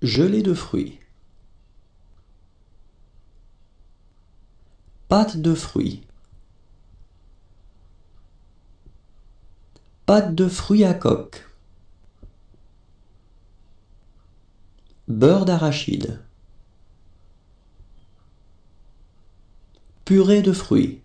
Gelée de fruits. Pâte de fruits. Pâte de fruits à coque. Beurre d'arachide. Purée de fruits.